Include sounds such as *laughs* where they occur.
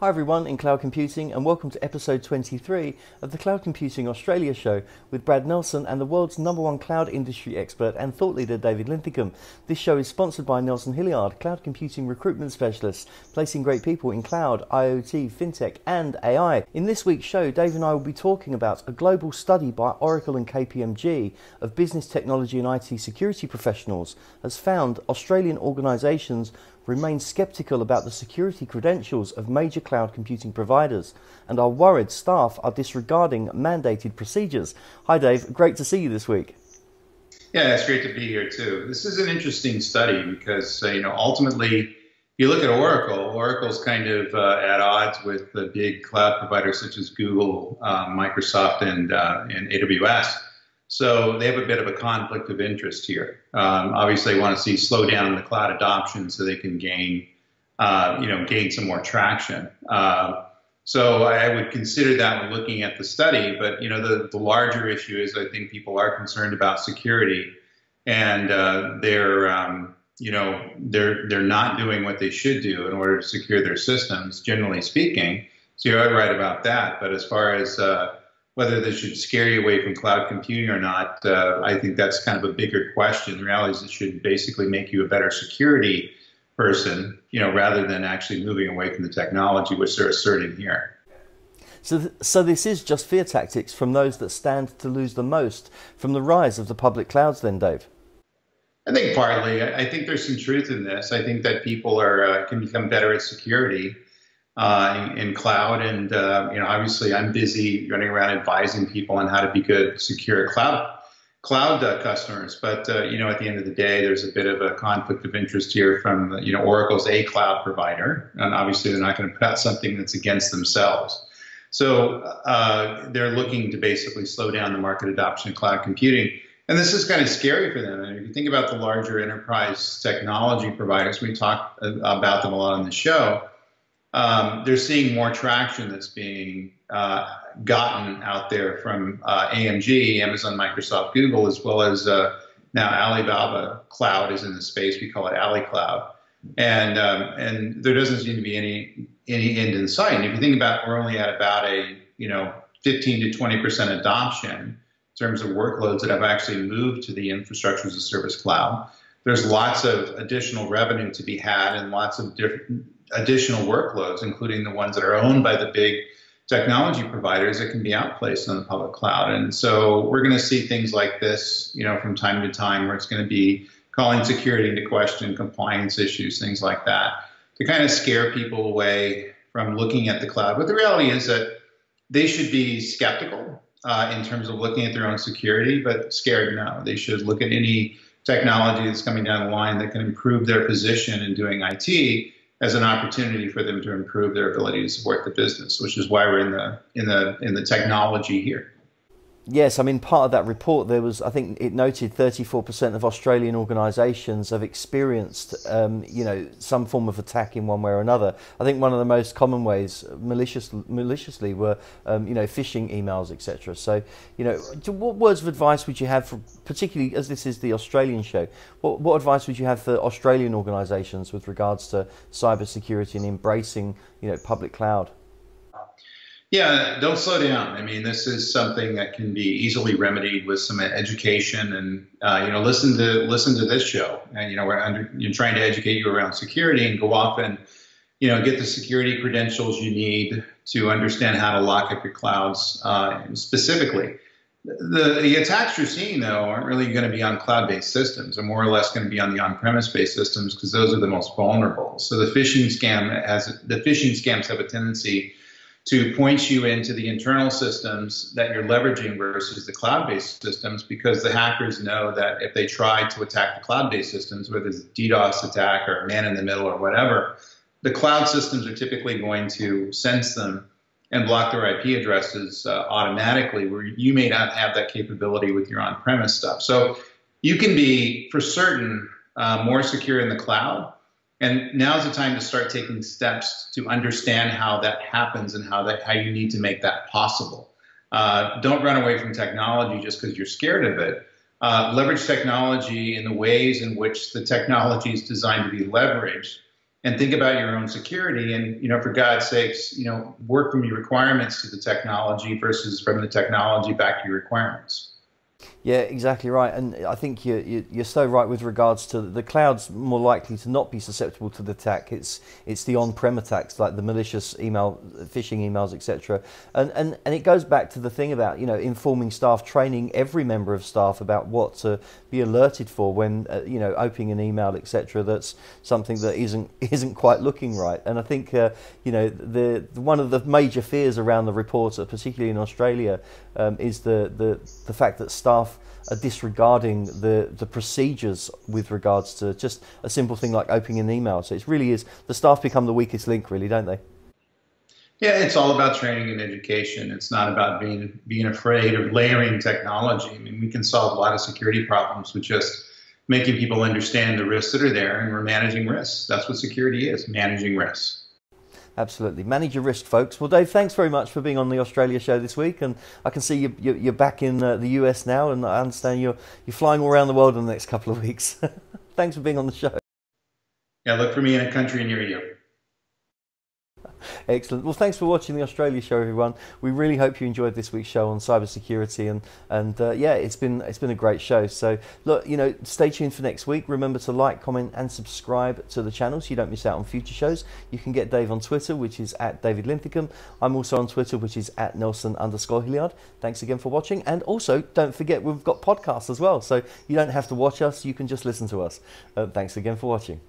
Hi everyone in cloud computing and welcome to episode 23 of the Cloud Computing Australia show with Brad Nelson and the world's number one cloud industry expert and thought leader David Linthicum. This show is sponsored by Nelson Hilliard, cloud computing recruitment specialists, placing great people in cloud, IoT, fintech and AI. In this week's show, Dave and I will be talking about a global study by Oracle and KPMG of business technology and IT security professionals has found Australian organisations remain skeptical about the security credentials of major cloud computing providers and are worried staff are disregarding mandated procedures. Hi, Dave. Great to see you this week. Yeah, it's great to be here too. This is an interesting study because uh, you know ultimately, if you look at Oracle, Oracle's kind of uh, at odds with the big cloud providers such as Google, uh, Microsoft, and uh, and AWS. So they have a bit of a conflict of interest here. Um, obviously, they want to see slow down the cloud adoption so they can gain, uh, you know, gain some more traction. Uh, so I would consider that when looking at the study. But you know, the, the larger issue is I think people are concerned about security, and uh, they're um, you know they're they're not doing what they should do in order to secure their systems, generally speaking. So you're right about that. But as far as uh, whether this should scare you away from cloud computing or not, uh, I think that's kind of a bigger question. The reality is it should basically make you a better security person, you know, rather than actually moving away from the technology, which they're asserting here. So, th- so this is just fear tactics from those that stand to lose the most from the rise of the public clouds, then, Dave. I think partly. I think there's some truth in this. I think that people are uh, can become better at security uh, in, in, cloud. And uh, you know, obviously, I'm busy running around advising people on how to be good, secure cloud cloud uh, customers. But uh, you know, at the end of the day, there's a bit of a conflict of interest here from you know Oracle's a cloud provider, and obviously they're not going to put out something that's against themselves. So uh, they're looking to basically slow down the market adoption of cloud computing. And this is kind of scary for them. And if you think about the larger enterprise technology providers, we talk about them a lot on the show um, they're seeing more traction that's being uh, gotten out there from uh, AMG, Amazon, Microsoft, Google, as well as uh, now Alibaba Cloud is in the space. We call it Ali Cloud, and um, and there doesn't seem to be any any end in sight. And if you think about, we're only at about a you know 15 to 20 percent adoption in terms of workloads that have actually moved to the infrastructure as a service cloud. There's lots of additional revenue to be had and lots of different additional workloads, including the ones that are owned by the big technology providers that can be outplaced on the public cloud. And so we're going to see things like this, you know, from time to time where it's going to be calling security into question, compliance issues, things like that, to kind of scare people away from looking at the cloud. But the reality is that they should be skeptical uh, in terms of looking at their own security, but scared no. They should look at any technology that's coming down the line that can improve their position in doing IT as an opportunity for them to improve their ability to support the business, which is why we're in the in the in the technology here. Yes, I mean, part of that report, there was, I think it noted 34% of Australian organisations have experienced, um, you know, some form of attack in one way or another. I think one of the most common ways, malicious, maliciously, were, um, you know, phishing emails, etc. So, you know, what words of advice would you have, for, particularly as this is the Australian show, what, what advice would you have for Australian organisations with regards to cyber security and embracing, you know, public cloud? Yeah, don't slow down. I mean, this is something that can be easily remedied with some education, and uh, you know, listen to listen to this show. And you know, we're under, you're trying to educate you around security, and go off and you know get the security credentials you need to understand how to lock up your clouds uh, specifically. The, the attacks you're seeing though aren't really going to be on cloud-based systems. They're more or less going to be on the on-premise-based systems because those are the most vulnerable. So the phishing scam has the phishing scams have a tendency to point you into the internal systems that you're leveraging versus the cloud-based systems because the hackers know that if they try to attack the cloud-based systems, whether it's DDoS attack or man in the middle or whatever, the cloud systems are typically going to sense them and block their IP addresses uh, automatically, where you may not have that capability with your on-premise stuff. So you can be, for certain, uh, more secure in the cloud and now's the time to start taking steps to understand how that happens and how that how you need to make that possible. Uh, don't run away from technology just because you're scared of it. Uh, leverage technology in the ways in which the technology is designed to be leveraged and think about your own security. And you know, for God's sakes, you know, work from your requirements to the technology versus from the technology back to your requirements. Yeah, exactly right. And I think you're, you're so right with regards to the cloud's more likely to not be susceptible to the attack. It's it's the on-prem attacks like the malicious email, phishing emails, etc. And, and and it goes back to the thing about you know informing staff, training every member of staff about what to be alerted for when uh, you know opening an email, etc. That's something that isn't *laughs* isn't quite looking right. And I think uh, you know the, the, one of the major fears around the reporter, particularly in Australia, um, is the, the the fact that staff are disregarding the, the procedures with regards to just a simple thing like opening an email. So it really is the staff become the weakest link, really, don't they? Yeah, it's all about training and education. It's not about being being afraid of layering technology. I mean, we can solve a lot of security problems with just making people understand the risks that are there, and we're managing risks. That's what security is: managing risks. Absolutely. Manage your risk, folks. Well, Dave, thanks very much for being on the Australia show this week. And I can see you, you're back in uh, the US now, and I understand you're, you're flying all around the world in the next couple of weeks. *laughs* thanks for being on the show. Yeah, look for me in a country near you. Excellent. Well, thanks for watching the Australia show, everyone. We really hope you enjoyed this week's show on cybersecurity, and and uh, yeah, it's been it's been a great show. So look, you know, stay tuned for next week. Remember to like, comment, and subscribe to the channel so you don't miss out on future shows. You can get Dave on Twitter, which is at David Linthicum. I'm also on Twitter, which is at Nelson underscore Hilliard. Thanks again for watching, and also don't forget we've got podcasts as well, so you don't have to watch us; you can just listen to us. Uh, thanks again for watching.